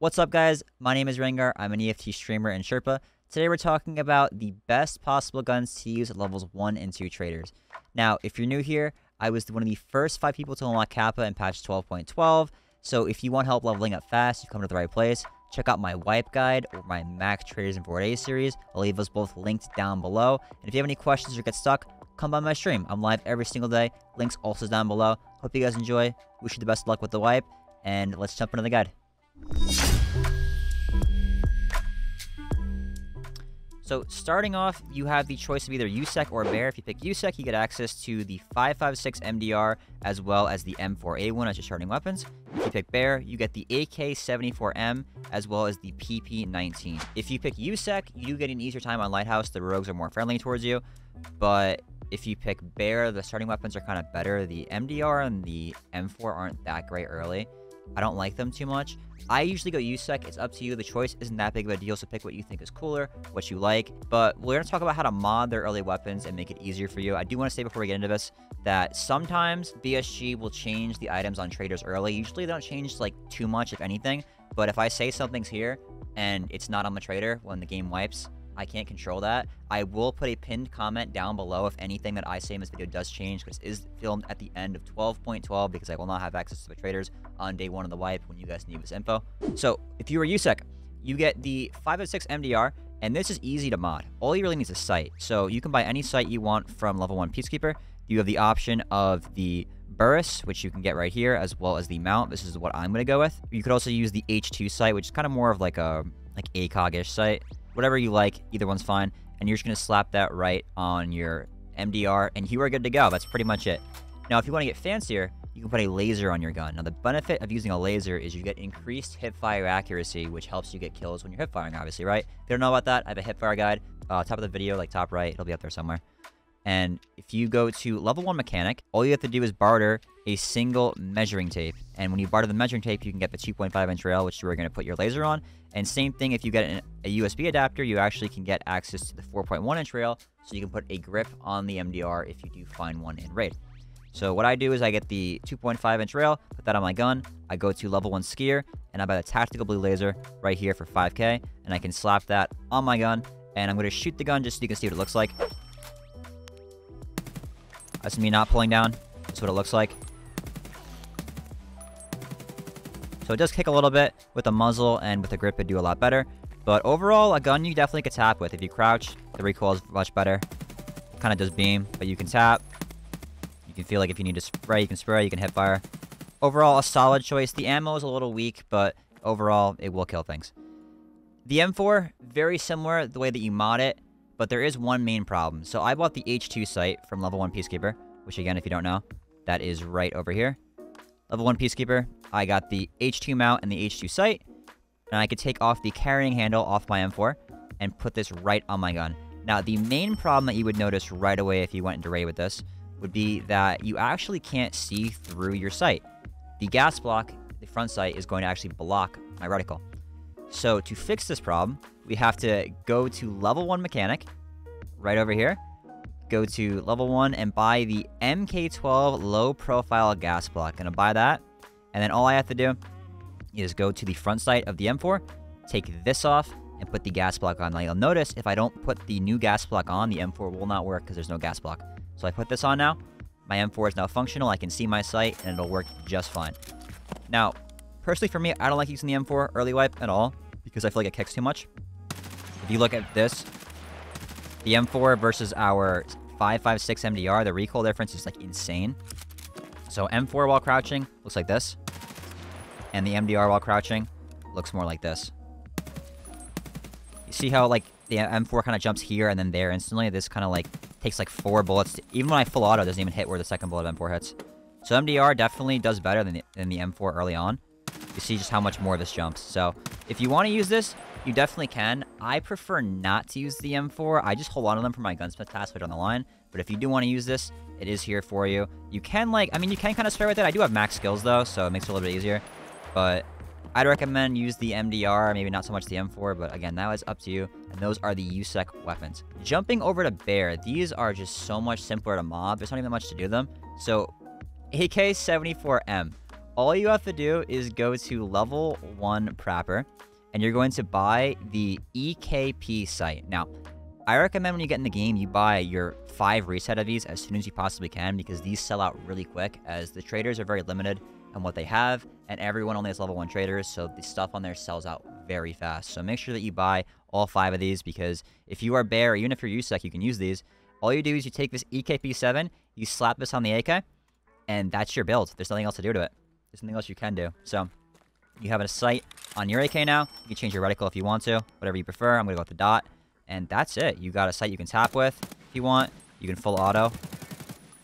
What's up, guys? My name is Rengawr. I'm an EFT streamer and Sherpa. Today, we're talking about the best possible guns to use at levels 1 and 2 traders. Now, if you're new here, I was one of the first 5 people to unlock Kappa in patch 12.12, so if you want help leveling up fast, you've come to the right place. Check out my wipe guide or my Max Traders and 4 Days series. I'll leave those both linked down below. And if you have any questions or get stuck, come by my stream. I'm live every single day. Links also down below. Hope you guys enjoy. Wish you the best luck with the wipe. And let's jump into the guide. So starting off, you have the choice of either USEC or Bear. If you pick USEC, you get access to the 5.56 MDR as well as the M4A1 as your starting weapons. If you pick Bear, you get the AK-74M as well as the PP-19. If you pick USEC, you do get an easier time on Lighthouse. The rogues are more friendly towards you, but if you pick Bear, the starting weapons are kind of better. The MDR and the M4 aren't that great early. I don't like them too much. I usually go USEC. It's up to you. The choice isn't that big of a deal, so pick what you think is cooler, what you like. But we're going to talk about how to mod their early weapons and make it easier for you. I do want to say before we get into this that sometimes BSG will change the items on traders early. Usually they don't change like too much, if anything. But if I say something's here and it's not on the trader when the game wipes, I can't control that. I will put a pinned comment down below if anything that I say in this video does change because it is filmed at the end of 12.12 because I will not have access to the traders on day one of the wipe when you guys need this info. So if you are USEC, you get the 556 MDR and this is easy to mod. All you really need is a sight. So you can buy any sight you want from level 1 Peacekeeper. You have the option of the Burris, which you can get right here, as well as the mount. This is what I'm going to go with. You could also use the H2 sight, which is kind of more of like a like ACOG-ish sight whatever you like, either one's fine. And you're just to slap that right on your MDR, and you are good to go. That's pretty much it. Now, if you want to get fancier, you can put a laser on your gun. Now, the benefit of using a laser is you get increased hip-fire accuracy, which helps you get kills when you're hip-firing, obviously, right? If you don't know about that, I have a hip-fire guide. Uh, top of the video, like top right, it'll be up there somewhere. And if you go to level 1 mechanic, all you have to do is barter a single measuring tape. And when you barter the measuring tape, you can get the 2.5 inch rail, which you are going to put your laser on. And same thing, if you get an, a USB adapter, you actually can get access to the 4.1 inch rail, so you can put a grip on the MDR if you do find one in raid. So what I do is I get the 2.5 inch rail, put that on my gun, I go to level 1 skier, and I buy the tactical blue laser right here for 5k, and I can slap that on my gun, and I'm going to shoot the gun just so you can see what it looks like. That's me not pulling down. That's what it looks like. So it does kick a little bit with the muzzle and with the grip it'd do a lot better. But overall, a gun you definitely could tap with. If you crouch, the recoil is much better. Kind of does beam, but you can tap. You can feel like if you need to spray, you can spray, you can hit fire. Overall, a solid choice. The ammo is a little weak, but overall, it will kill things. The M4, very similar the way that you mod it, but there is one main problem. So I bought the H2 sight from Level 1 Peacekeeper, which again, if you don't know, that is right over here. Level 1 Peacekeeper, I got the H2 mount and the H2 sight, and I could take off the carrying handle off my M4 and put this right on my gun. Now, the main problem that you would notice right away if you went into raid with this would be that you actually can't see through your sight. The gas block, the front sight, is going to actually block my reticle. So to fix this problem, we have to go to level 1 mechanic, right over here, go to level 1 and buy the MK12 low profile gas block. Gonna buy that. And then all I have to do is go to the front sight of the M4, take this off, and put the gas block on. Now you'll notice if I don't put the new gas block on, the M4 will not work because there's no gas block. So I put this on now. My M4 is now functional. I can see my sight and it'll work just fine. Now, personally for me, I don't like using the M4 early wipe at all because I feel like it kicks too much. If you look at this, the M4 versus our 556 MDR, the recoil difference is like insane. So M4 while crouching looks like this. And the MDR while crouching looks more like this. You see how like the M4 kind of jumps here and then there instantly? This kind of like takes like four bullets. To, even when I full auto, doesn't even hit where the second bullet of M4 hits. So MDR definitely does better than the, than the M4 early on. You see just how much more this jumps. So if you want to use this, you definitely can. I prefer not to use the M4. I just hold on to them for my gunsmith task later on the line. But if you do want to use this, it is here for you. You can, like, I mean, you can kind of spray with it. I do have max skills, though, so it makes it a little bit easier. But I'd recommend use the MDR, maybe not so much the M4, but again, that is up to you. And those are the USEC weapons. Jumping over to Bear, these are just so much simpler to mod. There's not even much to do them. So, AK-74M. All you have to do is go to level 1 Prapor, and you're going to buy the EKP sight. Now, I recommend when you get in the game, you buy your 5 reset of these as soon as you possibly can, because these sell out really quick, as the traders are very limited on what they have, and everyone only has level 1 traders, so the stuff on there sells out very fast. So make sure that you buy all 5 of these, because if you are Bear, even if you're USEC, you can use these. All you do is you take this EKP7, you slap this on the AK, and that's your build. There's nothing else to do to it. There's nothing else you can do. So, you have a sight on your AK now. You can change your reticle if you want to, whatever you prefer. I'm going to go with the dot. And that's it. You got a sight you can tap with if you want. You can full auto.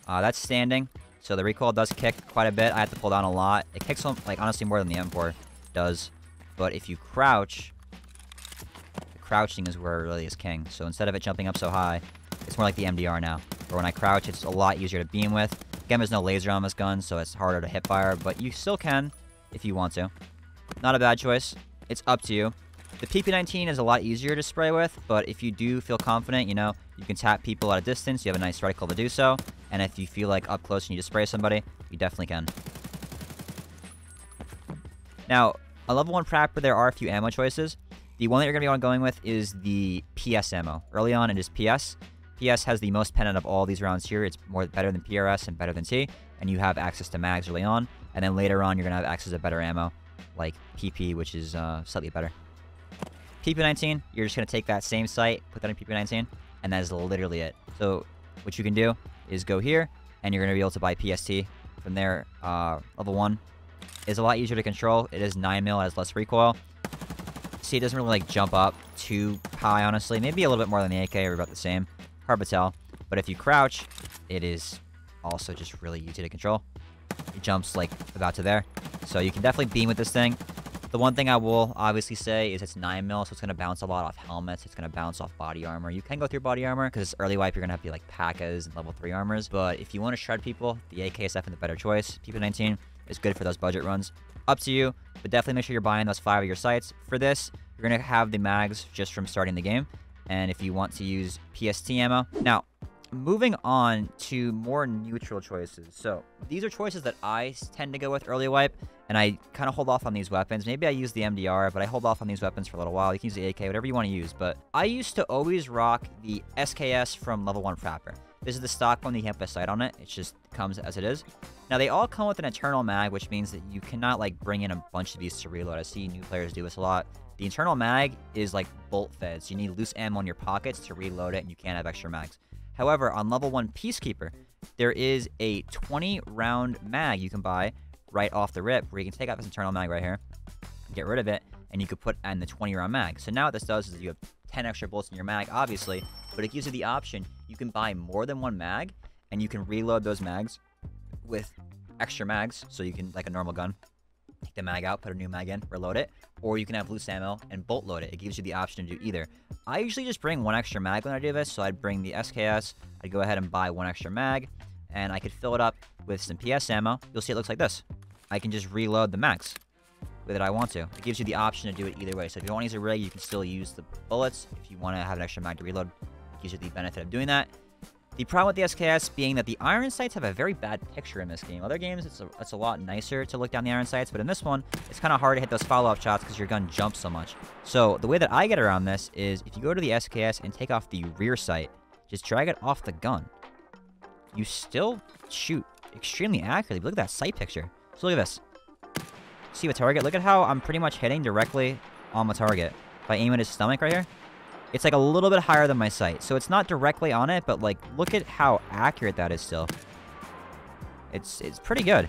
Uh, that's standing. So the recoil does kick quite a bit. I have to pull down a lot. It kicks, like, honestly more than the M4 does. But if you crouch, crouching is where it really is king. So instead of it jumping up so high, it's more like the MDR now. Where when I crouch, it's a lot easier to beam with. Again, there's no laser on this gun, so it's harder to hip fire, but you still can if you want to. Not a bad choice. It's up to you. The PP19 is a lot easier to spray with, but if you do feel confident, you know, you can tap people at a distance. You have a nice reticle to do so. And if you feel like up close and you need to spray somebody, you definitely can. Now, a level 1 Prapor, there are a few ammo choices. The one that you're going to be going with is the PS ammo. Early on, it is PS. PS has the most pen of all these rounds here. It's more better than PRS and better than T, and you have access to mags early on. And then later on, you're gonna have access to better ammo, like PP, which is uh, slightly better. PP19, you're just gonna take that same sight, put that in PP19, and that is literally it. So what you can do is go here, and you're gonna be able to buy PST. From there, uh, level one is a lot easier to control. It is 9 mil, has less recoil. See, it doesn't really like jump up too high, honestly. Maybe a little bit more than the AK, or about the same. Hard to tell. But if you crouch, it is also just really easy to control. It jumps like about to there. So you can definitely beam with this thing. The one thing I will obviously say is it's 9 mil, so it's going to bounce a lot off helmets. It's going to bounce off body armor. You can go through body armor because early wipe. You're going to have to be like PACAs and level 3 armors. But if you want to shred people, the AK is definitely the better choice. PP19 is good for those budget runs. Up to you, but definitely make sure you're buying those five of your sights. For this, you're going to have the mags just from starting the game and if you want to use PST ammo. Now, moving on to more neutral choices. So, these are choices that I tend to go with early wipe, and I kind of hold off on these weapons. Maybe I use the MDR, but I hold off on these weapons for a little while. You can use the AK, whatever you want to use, but I used to always rock the SKS from level 1 Prapor. This is the stock one, you can't put a sight on it. It just comes as it is. Now, they all come with an internal mag, which means that you cannot, like, bring in a bunch of these to reload. I see new players do this a lot. The internal mag is like bolt fed, so you need loose ammo in your pockets to reload it, and you can't have extra mags. However, on level 1 Peacekeeper, there is a 20 round mag you can buy right off the rip, where you can take out this internal mag right here, get rid of it, and you could put in the 20 round mag. So now what this does is you have 10 extra bullets in your mag, obviously, but it gives you the option you can buy more than one mag, and you can reload those mags with extra mags, so you can, like a normal gun, take the mag out, put a new mag in, reload it, or you can have loose ammo and bolt load it. It gives you the option to do either. I usually just bring one extra mag when I do this, so I'd bring the SKS, I'd go ahead and buy one extra mag, and I could fill it up with some PS ammo. You'll see it looks like this. I can just reload the mags with it I want to. It gives you the option to do it either way. So if you want to use a rig, you can still use the bullets. If you want to have an extra mag to reload, it gives you the benefit of doing that. The problem with the SKS being that the iron sights have a very bad picture in this game. Other games, it's a, it's a lot nicer to look down the iron sights, but in this one, it's kind of hard to hit those follow-up shots because your gun jumps so much. So the way that I get around this is if you go to the SKS and take off the rear sight, just drag it off the gun. You still shoot extremely accurately. Look at that sight picture. So look at this. See the target? Look at how I'm pretty much hitting directly on the target. If I aim at his stomach right here, it's like a little bit higher than my sight. So it's not directly on it, but like look at how accurate that is still. It's it's pretty good.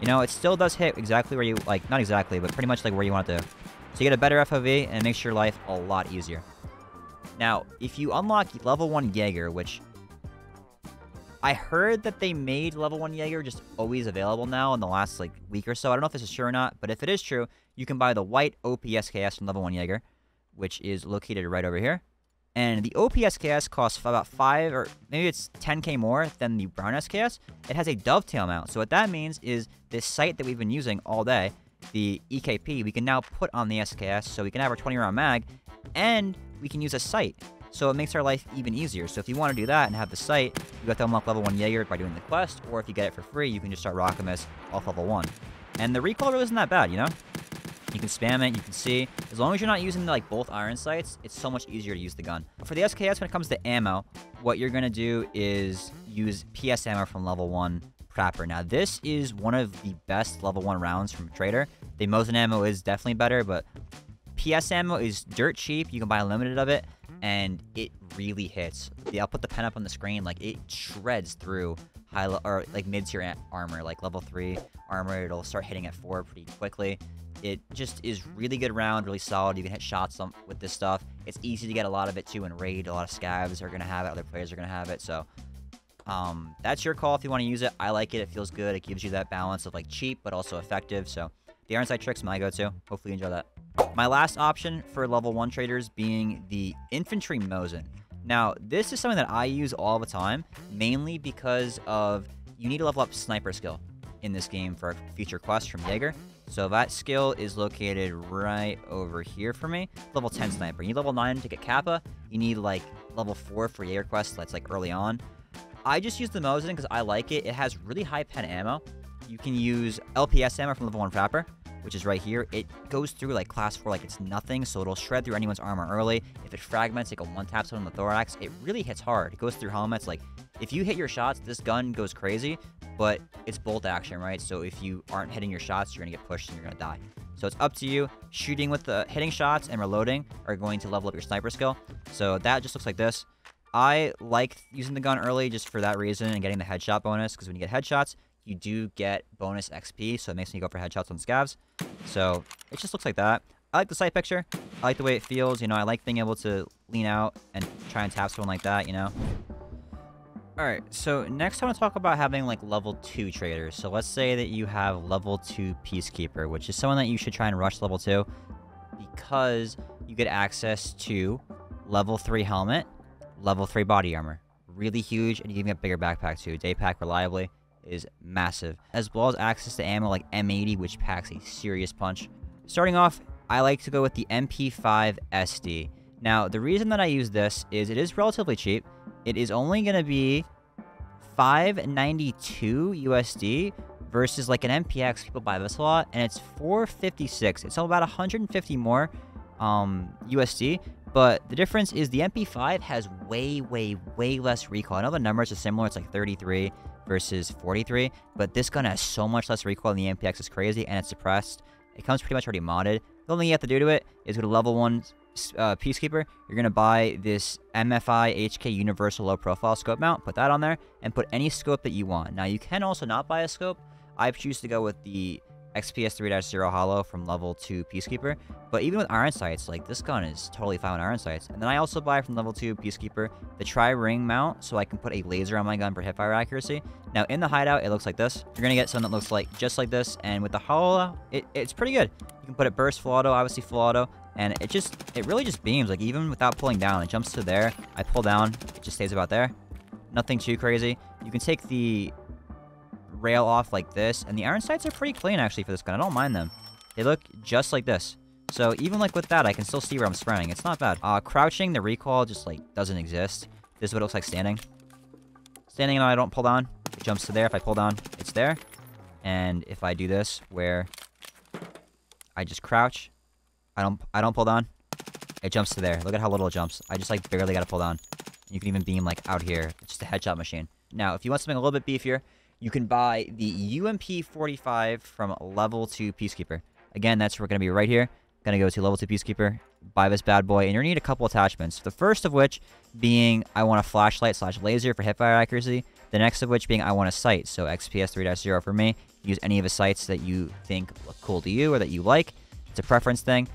You know, it still does hit exactly where you like not exactly, but pretty much like where you want it to. So you get a better FOV and it makes your life a lot easier. Now, if you unlock level 1 Jaeger, which I heard that they made level 1 Jaeger just always available now in the last like week or so. I don't know if this is true or not, but if it is true, you can buy the white OPSKS from level 1 Jaeger which is located right over here. And the OPSKS costs about 5 or maybe it's 10k more than the brown SKS. It has a dovetail mount. So what that means is this sight that we've been using all day, the EKP, we can now put on the SKS so we can have our 20 round mag and we can use a sight. So it makes our life even easier. So if you want to do that and have the sight, you have to unlock level 1 Jaeger by doing the quest, or if you get it for free, you can just start rocking this off level 1. And the recoil isn't that bad, you know? You can spam it, you can see. As long as you're not using like both iron sights, it's so much easier to use the gun. For the SKS, when it comes to ammo, what you're gonna do is use PS ammo from level 1 Prapor. Now, this is one of the best level 1 rounds from Trader. The Mosin ammo is definitely better, but PS ammo is dirt cheap. You can buy a limited of it, and it really hits. Yeah, I'll put the pen up on the screen. Like, it shreds through high or like mid-tier armor, like level 3 armor. It'll start hitting at 4 pretty quickly. It just is really good round, really solid. You can hit shots on, with this stuff. It's easy to get a lot of it too in raid. A lot of scavs are going to have it. Other players are going to have it. So um, that's your call if you want to use it. I like it. It feels good. It gives you that balance of like cheap but also effective. So the Iron Sight Trick's my go-to. Hopefully you enjoy that. My last option for level 1 traders being the Infantry Mosin. Now, this is something that I use all the time, mainly because of you need to level up sniper skill in this game for future quest from Jaeger. So that skill is located right over here for me. Level 10 sniper. You need level 9 to get Kappa. You need like level 4 for Jaeger quest that's like early on. I just use the Mosin because I like it. It has really high pen ammo. You can use LPS ammo from level 1 Prapor, which is right here. It goes through like class 4 like it's nothing, so it'll shred through anyone's armor early. If it fragments like a one-tap stone on the thorax, it really hits hard. It goes through helmets. Like, if you hit your shots, this gun goes crazy, but it's bolt action, right? So if you aren't hitting your shots, you're to get pushed and you're to die. So it's up to you. Shooting with the hitting shots and reloading are going to level up your sniper skill. So that just looks like this. I like using the gun early just for that reason and getting the headshot bonus because when you get headshots, you do get bonus XP, so it makes me go for headshots on scavs. So it just looks like that. I like the sight picture. I like the way it feels. You know, I like being able to lean out and try and tap someone like that, you know. Alright, so next I want to talk about having like level 2 traders. So let's say that you have level 2 Peacekeeper, which is someone that you should try and rush level 2 because you get access to level 3 helmet, level 3 body armor. Really huge, and you can get bigger backpack too. Day pack reliably is massive, as well as access to ammo like M80, which packs a serious punch. Starting off, I like to go with the MP5 SD. Now, the reason that I use this is it is relatively cheap. It is only going to be 592 USD versus like an MPX. People buy this a lot, and it's 456. It's about 150 more um, USD. But the difference is the MP5 has way, way, way less recoil. I know the numbers are similar. It's like 33 versus 43, but this gun has so much less recoil than the MPX. It's crazy, and it's suppressed. It comes pretty much already modded. The only thing you have to do to it is go to level 1 uh, Peacekeeper, you're going to buy this MFI HK Universal Low Profile Scope Mount, put that on there, and put any scope that you want. Now, you can also not buy a scope. I choose to go with the XPS 3-0 Holo from level 2 Peacekeeper. But even with iron sights, like this gun is totally fine with iron sights. And then I also buy from level 2 Peacekeeper the tri-ring mount so I can put a laser on my gun for hipfire accuracy. Now in the hideout, it looks like this. You're to get something that looks like just like this. And with the holo, it, it's pretty good. You can put it burst full auto, obviously full auto. And it just, it really just beams. Like even without pulling down, it jumps to there. I pull down, it just stays about there. Nothing too crazy. You can take the rail off like this. And the iron sights are pretty clean, actually, for this gun. I don't mind them. They look just like this. So even like with that, I can still see where I'm spraying. It's not bad. Uh, crouching, the recoil just like doesn't exist. This is what it looks like standing. Standing and I don't pull down. It jumps to there. If I pull down, it's there. And if I do this, where I just crouch, I don't I don't pull down, it jumps to there. Look at how little it jumps. I just like barely got to pull down. You can even beam like out here. It's just a headshot machine. Now, if you want something a little bit beefier, you can buy the UMP45 from level 2 Peacekeeper. Again, that's where we're going to be right here. Going to go to level 2 Peacekeeper, buy this bad boy, and you're going to need a couple attachments. The first of which being I want a flashlight slash laser for hipfire accuracy. The next of which being I want a sight, so XPS 3-0 for me. Use any of the sights that you think look cool to you or that you like. It's a preference thing.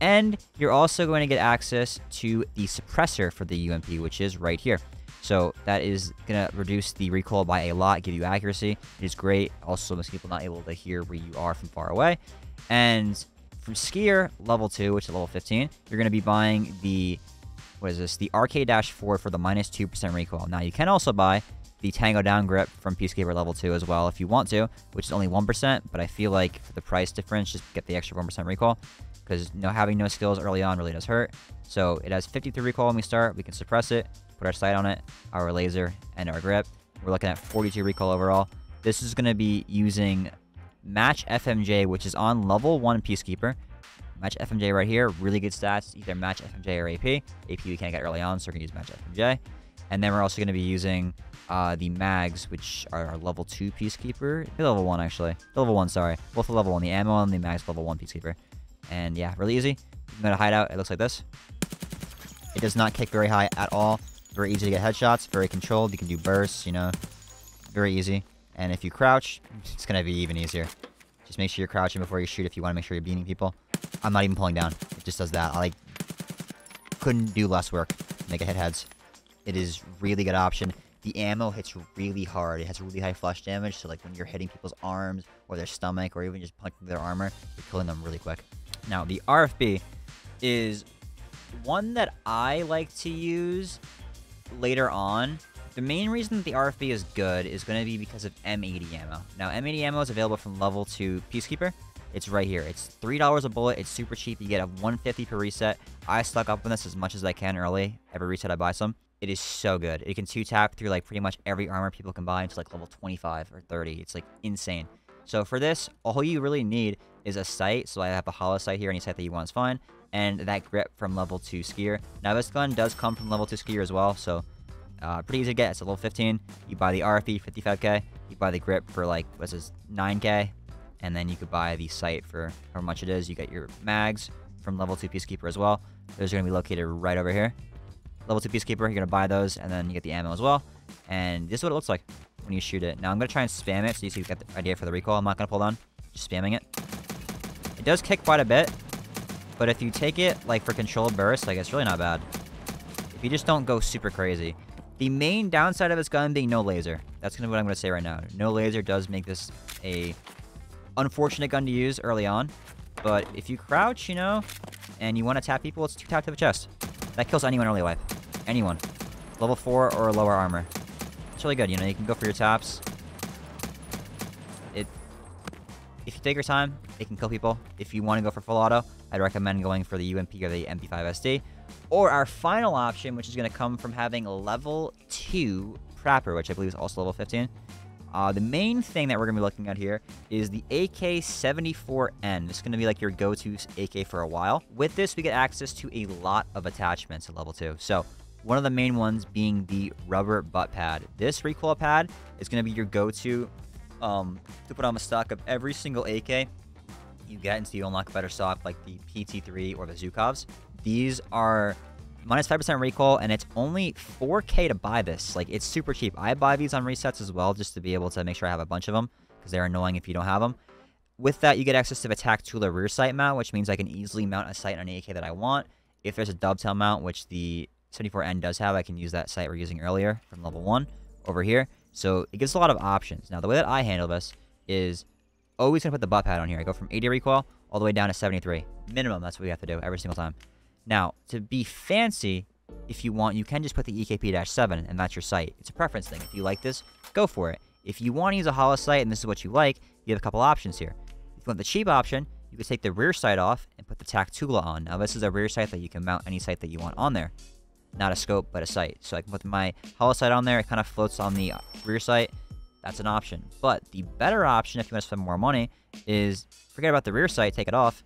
And you're also going to get access to the suppressor for the UMP, which is right here. So that is going to reduce the recoil by a lot, give you accuracy. It is great. Also makes people not able to hear where you are from far away. And from Skier, level 2, which is level 15, you're going to be buying the, what is this, the RK-4 for the minus 2% recoil. Now, you can also buy the Tango Down Grip from Peacekeeper level 2 as well if you want to, which is only 1%, but I feel like for the price difference, just get the extra 1% recoil, because know, having no skills early on really does hurt. So it has 53 recoil when we start, we can suppress it, put our sight on it, our laser, and our grip. We're looking at 42 recoil overall. This is going to be using Match FMJ, which is on level 1 Peacekeeper. Match FMJ right here, really good stats, either Match FMJ or AP. AP we can't get early on, so we're going to use Match FMJ. And then we're also going to be using uh, the mags, which are our level 2 Peacekeeper. Level 1, actually. Level 1, sorry. Both level 1. The ammo and the mags level 1 Peacekeeper. And yeah, really easy. You go to hideout, it looks like this. It does not kick very high at all. Very easy to get headshots, very controlled. You can do bursts, you know. Very easy. And if you crouch, it's going to be even easier. Just make sure you're crouching before you shoot if you want to make sure you're beating people. I'm not even pulling down. It just does that. I like couldn't do less work. Make it hit heads. It is really good option. The ammo hits really hard. It has really high flesh damage, so like when you're hitting people's arms or their stomach or even just punching their armor, you're killing them really quick. Now, the RFB is one that I like to use later on. The main reason that the RFB is good is going to be because of M80 ammo. Now, M80 ammo is available from level 2 Peacekeeper. It's right here. It's $3 a bullet. It's super cheap. You get a 150 per reset. I stock up on this as much as I can early. Every reset I buy some. It is so good. It can 2-tap through like pretty much every armor people can buy into like level 25 or 30. It's like insane. So for this, all you really need is a sight. So I have a holo sight here. Any sight that you want is fine. And that grip from level 2 skier. Now this gun does come from level 2 skier as well. So uh, pretty easy to get. It's a level 15. You buy the RFB 55k. You buy the grip for like, what's this, 9k. And then you could buy the sight for how much it is. You get your mags from level 2 Peacekeeper as well. Those are going to be located right over here. Level 2 Peacekeeper, you're going to buy those, and then you get the ammo as well. And this is what it looks like when you shoot it. Now, I'm going to try and spam it so you see get the idea for the recoil. I'm not going to pull down. Just spamming it. It does kick quite a bit, but if you take it, like, for controlled bursts, like, it's really not bad. If you just don't go super crazy. The main downside of this gun being no laser. That's gonna what I'm going to say right now. No laser does make this a unfortunate gun to use early on. But if you crouch, you know, and you want to tap people, it's two tap to the chest. That kills anyone early life. Anyone. Level 4 or lower armor. It's really good, you know, you can go for your taps. It, If you take your time, it can kill people. If you want to go for full auto, I'd recommend going for the UMP or the MP5 SD. Or our final option, which is going to come from having level 2 Prapor, which I believe is also level 15. Uh, the main thing that we're going to be looking at here is the AK-74N. This is going to be like your go-to AK for a while. With this, we get access to a lot of attachments at level 2. So one of the main ones being the rubber butt pad. This recoil pad is going to be your go-to um, to put on the stock of every single AK you get until you unlock better stock like the PT3 or the Zhukovs. These are minus 5% recoil, and it's only 4k to buy this. Like, it's super cheap. I buy these on resets as well, just to be able to make sure I have a bunch of them, because they're annoying if you don't have them. With that, you get access to the Tactula rear sight mount, which means I can easily mount a sight on an AK that I want. If there's a dovetail mount, which the 74N does have, I can use that sight we're using earlier from level 1 over here. So it gives a lot of options. Now, the way that I handle this is always going to put the butt pad on here. I go from 80 recoil all the way down to 73. Minimum, that's what we have to do every single time. Now, to be fancy, if you want, you can just put the EKP-7, and that's your sight. It's a preference thing. If you like this, go for it. If you want to use a holo sight, and this is what you like, you have a couple options here. If you want the cheap option, you can take the rear sight off and put the Tactula on. Now, this is a rear sight that you can mount any sight that you want on there. Not a scope, but a sight. So I can put my holo sight on there. It kind of floats on the rear sight. That's an option. But the better option, if you want to spend more money, is forget about the rear sight, take it off,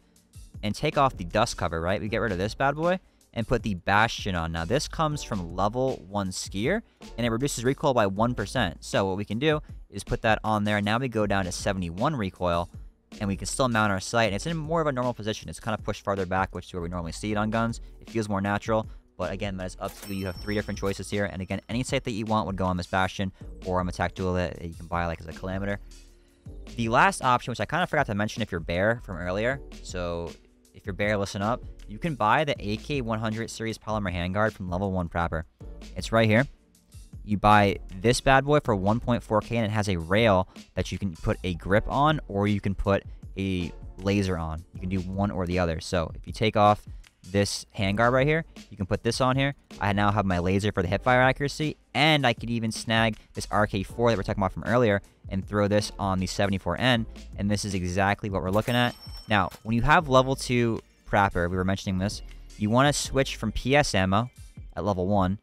and take off the dust cover, right? We get rid of this bad boy and put the Bastion on. Now, this comes from level 1 Skier, and it reduces recoil by 1%. So what we can do is put that on there. Now we go down to 71 recoil, and we can still mount our sight. And it's in more of a normal position. It's kind of pushed farther back, which is where we normally see it on guns. It feels more natural, but again, that is up to you. You have three different choices here. And again, any sight that you want would go on this Bastion or on a Tactula that you can buy like as a Calamiter. The last option, which I kind of forgot to mention if you're Bear from earlier, so if you're Bear, listen up. You can buy the AK-100 series polymer handguard from Level 1 Prapor. It's right here. You buy this bad boy for 1.4k and it has a rail that you can put a grip on or you can put a laser on. You can do one or the other. So if you take off this handguard right here, you can put this on here. I now have my laser for the hipfire accuracy and I could even snag this RK4 that we're talking about from earlier and throw this on the 74N and this is exactly what we're looking at. Now, when you have level 2 Prapor, we were mentioning this, you want to switch from PS ammo at level 1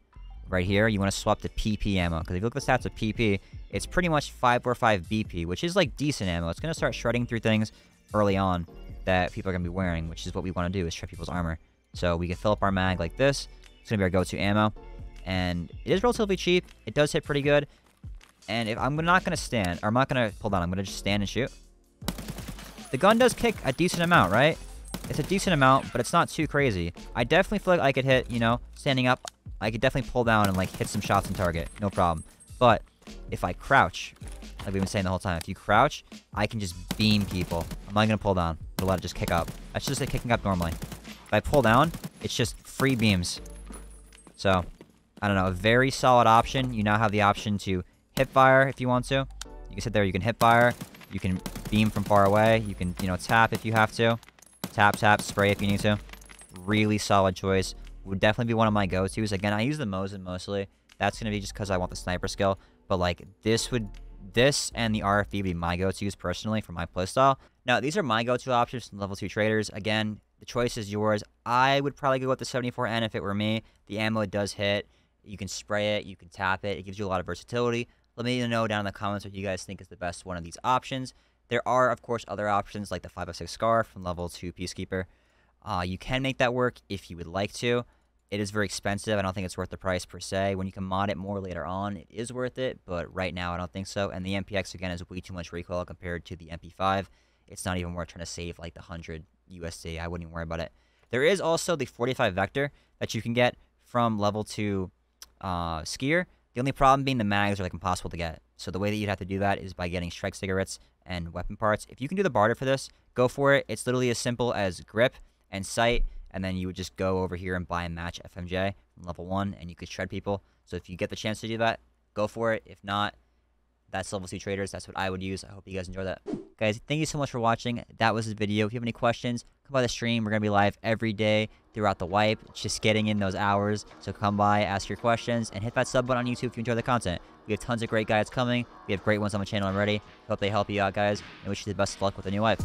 right here. You want to swap to PP ammo because if you look at the stats of PP, it's pretty much 545 BP, which is like decent ammo. It's going to start shredding through things early on that people are going to be wearing, which is what we want to do is shred people's armor. So we can fill up our mag like this. It's going to be our go-to ammo. And it is relatively cheap. It does hit pretty good. And if I'm not going to stand, or I'm not going to pull down, I'm going to just stand and shoot. The gun does kick a decent amount, right? It's a decent amount, but it's not too crazy. I definitely feel like I could hit, you know, standing up, I could definitely pull down and, like, hit some shots on target. No problem. But if I crouch, like we've been saying the whole time, if you crouch, I can just beam people. I'm not going to pull down. I'll let it just kick up. That's just like kicking up normally. If I pull down, it's just free beams. So, I don't know, a very solid option. You now have the option to hip fire if you want to. You can sit there, you can hip fire. You can beam from far away. You can, you know, tap if you have to. Tap, tap, spray if you need to. Really solid choice. Would definitely be one of my go-tos. Again, I use the Mosin mostly. That's going to be just because I want the sniper skill. But, like, this would... This and the would be my go-tos personally for my playstyle. Now, these are my go-to options from level 2 traders. Again, the choice is yours. I would probably go with the 74N if it were me. The ammo does hit. You can spray it. You can tap it. It gives you a lot of versatility. Let me know down in the comments what you guys think is the best one of these options. There are, of course, other options like the 556 Scar from level 2 Peacekeeper. Uh, you can make that work if you would like to. It is very expensive. I don't think it's worth the price per se. When you can mod it more later on, it is worth it, but right now I don't think so. And the MPX, again, is way too much recoil compared to the MP5. It's not even worth trying to save like the 100 USD. I wouldn't even worry about it. There is also the 45 Vector that you can get from level 2 uh, Skier. The only problem being the mags are like impossible to get. So the way that you'd have to do that is by getting strike cigarettes and weapon parts. If you can do the barter for this, go for it. It's literally as simple as grip and sight, and then you would just go over here and buy a match FMJ level 1, and you could shred people. So if you get the chance to do that, go for it. If not, that's level 2 traders. That's what I would use. I hope you guys enjoy that. Guys, thank you so much for watching. That was the video. If you have any questions, come by the stream. We're going to be live every day throughout the wipe. Just getting in those hours. So come by, ask your questions, and hit that sub button on YouTube if you enjoy the content. We have tons of great guides coming. We have great ones on the channel already. Hope they help you out, guys, and wish you the best of luck with the new wipe.